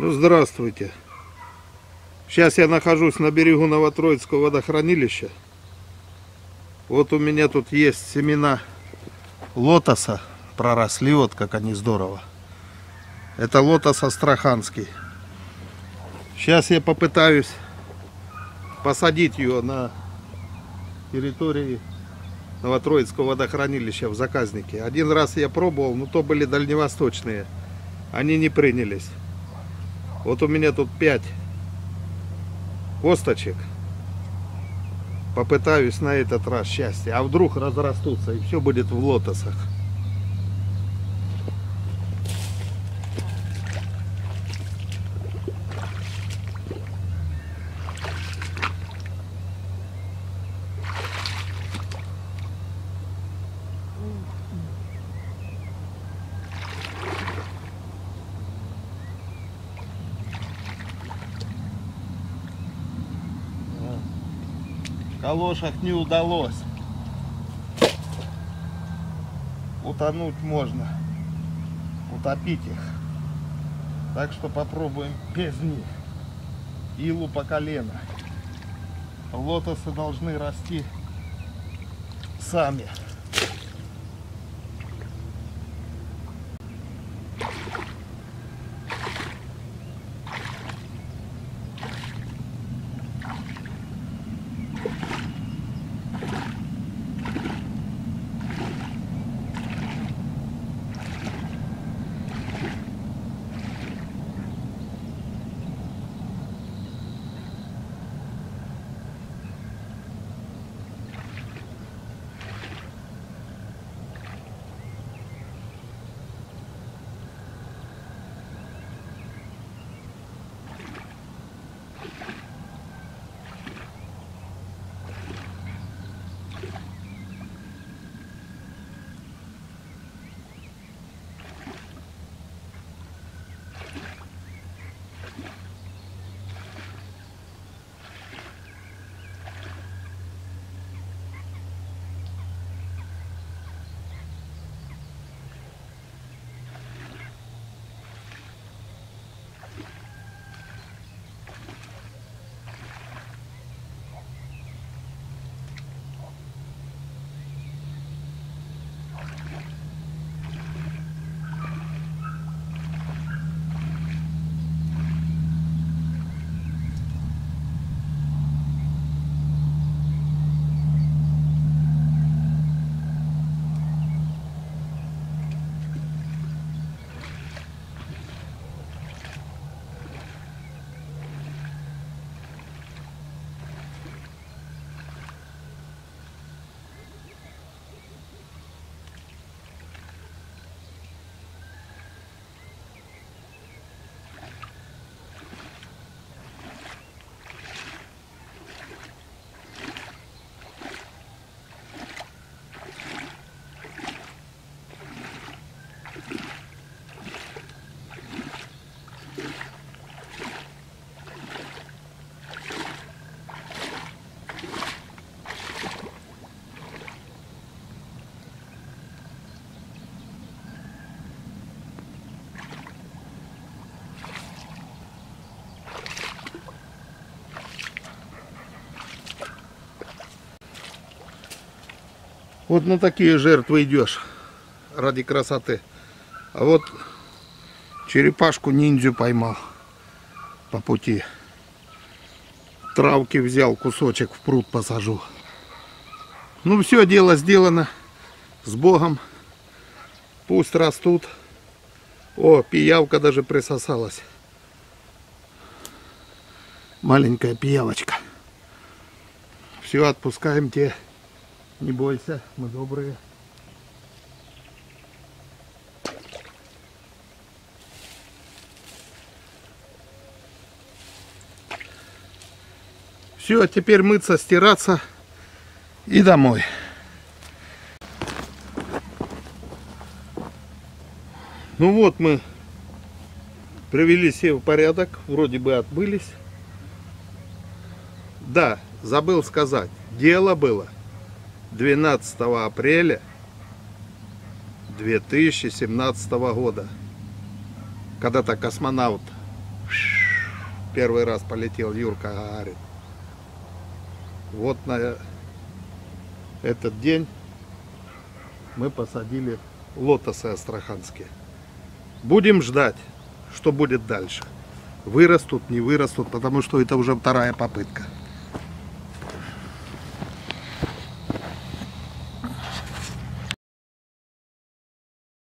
Ну, здравствуйте. Сейчас я нахожусь на берегу Новотроицкого водохранилища. Вот у меня тут есть семена лотоса. Проросли, вот как они здорово. Это лотос астраханский. Сейчас я попытаюсь посадить ее на территории Новотроицкого водохранилища в заказнике. Один раз я пробовал, но то были дальневосточные. Они не принялись. Вот у меня тут 5 косточек. Попытаюсь на этот раз счастье. А вдруг разрастутся и все будет в лотосах. В калошах не удалось. Утонуть можно. Утопить их. Так что попробуем без них. Илу по колено. Лотосы должны расти сами. Вот на такие жертвы идешь ради красоты. А вот черепашку ниндзю поймал по пути. Травки взял, кусочек в пруд посажу. Ну все, дело сделано. С Богом. Пусть растут. О, пиявка даже присосалась. Маленькая пиявочка. Все, отпускаем те. Не бойся, мы добрые. Все, теперь мыться, стираться и домой. Ну вот мы привели все в порядок, вроде бы отбылись. Да, забыл сказать, дело было 12 апреля 2017 года. Когда-то космонавт Первый раз полетел Юрка Гагарин. Вот на этот день мы посадили лотосы астраханские. Будем ждать, что будет дальше. Вырастут, не вырастут, потому что это уже вторая попытка.